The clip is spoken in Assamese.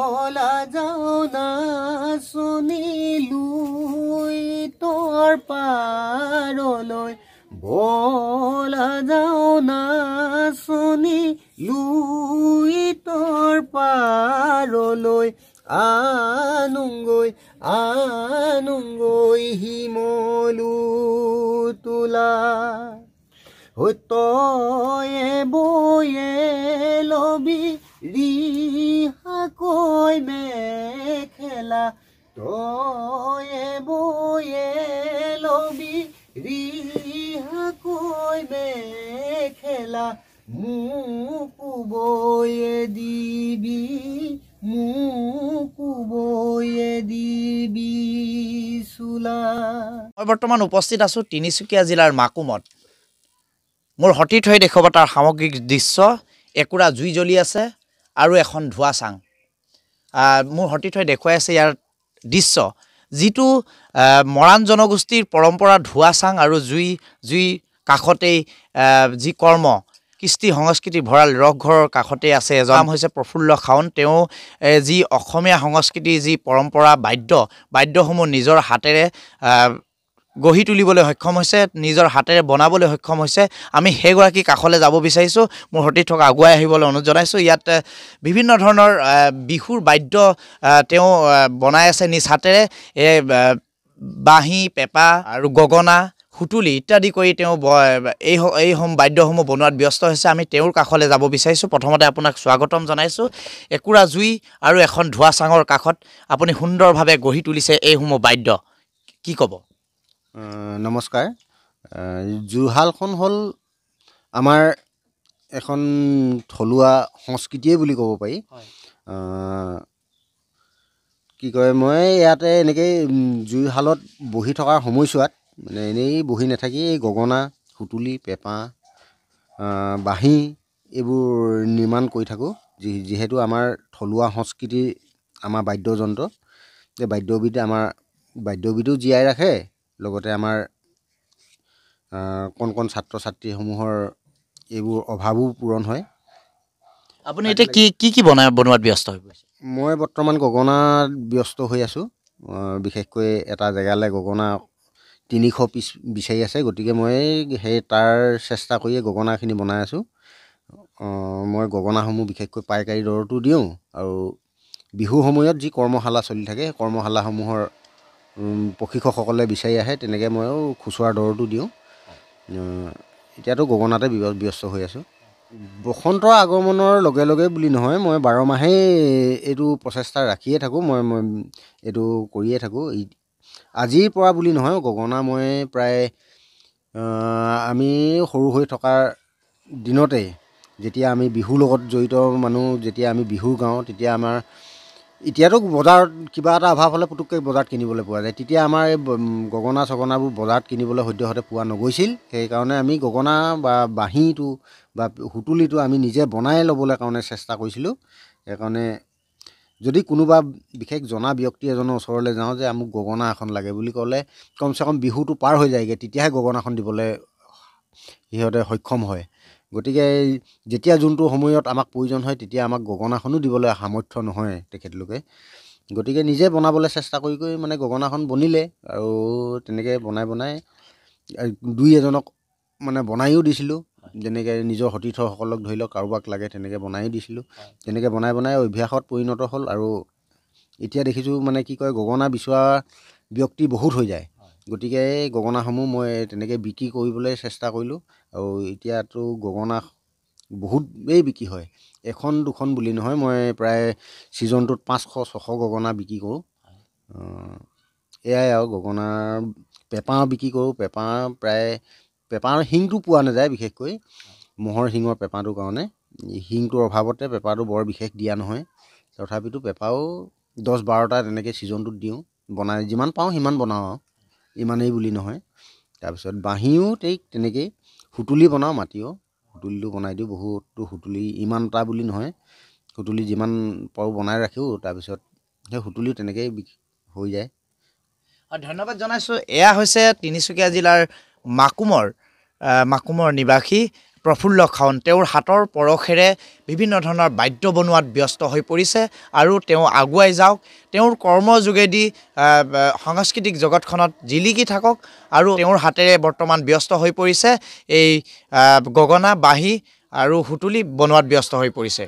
ओला जाऊ ना सोनेलू তোৰ পাৰলৈ বলা যাও না শুনিলুই তোৰ পাৰলৈ আনুংগৈ আনুংগৈ হিমলু তোলা তয়ে বয়ে লবি ৰিহাকৈ মেখেলা তয়ে বয়ে লবি ৰিহাকৈ মেখেলা মোকো বয়ে দিবি মোকো বয়ে দিবি চোলা। মই বৰ্তমান উপস্থিত আছোঁ তিনিচুকীয়া জিলাৰ মাকুমত। মোৰ সতীত হৈ দেখুৱাব তাৰ সামগ্ৰিক দৃশ্য একুৰা জুই জ্বলি আছে আৰু এখন ধোঁৱা চাং মোৰ হৈ দেখুৱাই আছে ইয়াৰ দৃশ্য। যিটো মৰাণ জনগোষ্ঠীৰ পৰম্পৰা ধোঁৱা চাং আৰু জুই জুই কাষতেই যি কৰ্ম কৃষ্টি সংস্কৃতি ভঁৰাল ৰসঘৰৰ কাষতেই আছে এজন। নাম হৈছে প্ৰফুল্ল খাউন তেওঁ যি অসমীয়া সংস্কৃতিৰ যি পৰম্পৰা বাদ্য বাদ্যসমূহ নিজৰ হাতেৰে গঢ়ি তুলিবলৈ সক্ষম হৈছে নিজৰ হাতেৰে বনাবলৈ সক্ষম হৈছে আমি সেইগৰাকী কাষলৈ যাব বিচাৰিছোঁ মোৰ সতীত থকা আগুৱাই আহিবলৈ অনুৰোধ জনাইছোঁ। ইয়াত বিভিন্ন ধৰণৰ বিহুৰ বাদ্য তেওঁ বনাই আছে নিজ হাতেৰে। এই বাঁহী পেঁপা আৰু গগনা সুতুলি ইত্যাদি কৰি তেওঁ এই এইসমূহ বাদ্যসমূহ বনোৱাত ব্যস্ত হৈছে। আমি তেওঁৰ কাষলৈ যাব বিচাৰিছোঁ। প্ৰথমতে আপোনাক স্বাগতম জনাইছোঁ। একুৰা জুই আৰু এখন ধোঁৱা চাঙৰ কাষত আপুনি সুন্দৰভাৱে গঢ়ি তুলিছে এইসমূহ বাদ্য। কি ক'ব? নমস্কাৰ। আহ, জুৰশালখন হ'ল আমাৰ এখন থলুৱা সংস্কৃতিয়ে বুলি ক'ব পাৰি। কি কয় মই ইয়াতে এনেকৈ উম, জুইশালত বহি থকাৰ সময়ছোৱাত মানে এনেই বহি নাথাকি এই গগনা সুতুলি পেঁপা বাঁহী এইবোৰ নিৰ্মাণ কৰি থাকোঁ। যি যিহেতু আমাৰ থলুৱা সংস্কৃতিৰ আমাৰ বাদ্যযন্ত্ৰ এই বাদ্যবিধে আমাৰ বাদ্যবিধো জীয়াই ৰাখে। লগতে আমাৰ কণ কণ ছাত্ৰ ছাত্ৰীসমূহৰ এইবোৰ অভাৱো পূৰণ হয়। আপুনি এতিয়া কি কি কি বনাই বনোৱাত ব্যস্ত হৈ পৰিছে? মই বৰ্তমান গগনাত ব্যস্ত হৈ আছোঁ। বিশেষকৈ এটা জেগালৈ গগনা তিনিশ পিচ বিচাৰি আছে গতিকে মই সেই তাৰ চেষ্টা কৰিয়ে গগনাখিনি বনাই আছোঁ। মই গগনাসমূহ বিশেষকৈ পাইকাৰী দৰতো দিওঁ আৰু বিহু সময়ত যি কৰ্মশালা চলি থাকে সেই কৰ্মশালাসমূহৰ প্ৰশিক্ষকসকলে বিচাৰি আহে তেনেকৈ ময়ো খুচুৰা দৰতো দিওঁ। এতিয়াতো গগনাতে ব্য- ব্যস্ত হৈ আছোঁ। বসন্তৰ আগমনৰ লগে লগে বুলি নহয় মই বাৰ মাহেই এইটো প্ৰচেষ্টা ৰাখিয়ে থাকোঁ মই মই এইটো কৰিয়ে থাকোঁ। আজিৰ পৰা বুলি নহয় গগনা মই প্ৰায় আমি সৰু হৈ থকাৰ দিনতেই যেতিয়া আমি বিহুৰ লগত জড়িত মানুহ যেতিয়া আমি বিহু গাওঁ তেতিয়া আমাৰ এতিয়াতো বজাৰত কিবা এটা অভাৱ হ'লে পুটুককৈ বজাৰত কিনিবলৈ পোৱা যায়। তেতিয়া আমাৰ এই গগনা চগনাবোৰ বজাৰত কিনিবলৈ সদ্যহতে পোৱা নগৈছিল। সেইকাৰণে আমি গগনা বা বাঁহীটো বা সুতুলিটো আমি নিজে বনাই ল'বলৈ কাৰণে চেষ্টা কৰিছিলোঁ। সেইকাৰণে যদি কোনোবা বিশেষ জনা ব্যক্তি এজনৰ ওচৰলৈ যাওঁ যে আমুক গগনা এখন লাগে বুলি ক'লে কমচে কম বিহুটো পাৰ হৈ যায়গৈ তেতিয়াহে গগনাখন দিবলৈ সিহঁতে সক্ষম হয়। গতিকে যেতিয়া যোনটো সময়ত আমাক প্ৰয়োজন হয় তেতিয়া আমাক গগনাখনো দিবলৈ সামৰ্থ্য নহয় তেখেতলোকে। গতিকে নিজে বনাবলৈ চেষ্টা কৰি কৰি মানে গগনাখন বনিলে আৰু তেনেকৈ বনাই বনাই দুই এজনক মানে বনায়ো দিছিলোঁ। যেনেকৈ নিজৰ সতীৰ্থসকলক ধৰি লওক কাৰোবাক লাগে তেনেকৈ বনায়ো দিছিলোঁ। তেনেকৈ বনাই বনাই অভ্যাসত পৰিণত হ'ল আৰু এতিয়া দেখিছোঁ মানে কি কয় গগনা বিচৰা ব্যক্তি বহুত হৈ যায়। গতিকে এই গগনাসমূহ মই তেনেকৈ বিক্ৰী কৰিবলৈ চেষ্টা কৰিলোঁ আৰু এতিয়াতো গগনা বহুতেই বিক্ৰী হয়। এখন দুখন বুলি নহয় মই প্ৰায় ছিজনটোত পাঁচশ ছশ গগনা বিক্ৰী কৰোঁ। এয়াই আৰু গগনাৰ পেঁপাও বিক্ৰী কৰোঁ। পেঁপা প্ৰায় পেঁপাৰ শিংটো পোৱা নাযায় বিশেষকৈ। ম'হৰ শিঙৰ পেঁপাটোৰ কাৰণে। শিংটোৰ অভাৱতে পেঁপাটো বৰ বিশেষ দিয়া নহয়। তথাপিতো পেঁপাও দহ বাৰটা তেনেকৈ ছিজনটোত দিওঁ। বনাই যিমান পাওঁ সিমান বনাওঁ আৰু। ইমানেই বুলি নহয়। তাৰপিছত বাঁহীও ঠিক তেনেকেই। সুতুলি বনাওঁ মাটিও। সুতুলিটো বনাই দিওঁ বহুতো সুতুলি। ইমানটা বুলি নহয়। সুতুলি যিমান পাৰোঁ বনাই ৰাখোঁ। তাৰপিছত সেই সুতুলিও তেনেকেই হৈ যায়। হয়, ধন্যবাদ জনাইছোঁ। এয়া হৈছে তিনিচুকীয়া জিলাৰ মাকুমৰ মাকুমৰ নিবাসী। প্ৰফুল্ল খাউন তেওঁৰ হাতৰ পৰশেৰে বিভিন্ন ধৰণৰ বাদ্য বনোৱাত ব্যস্ত হৈ পৰিছে আৰু তেওঁ আগুৱাই যাওক। তেওঁৰ কৰ্মৰ যোগেদি সাংস্কৃতিক জগতখনত জিলিকি থাকক আৰু তেওঁৰ হাতেৰে বৰ্তমান ব্যস্ত হৈ পৰিছে। এই গগনা বাঁহী আৰু সুতুলি বনোৱাত ব্যস্ত হৈ পৰিছে।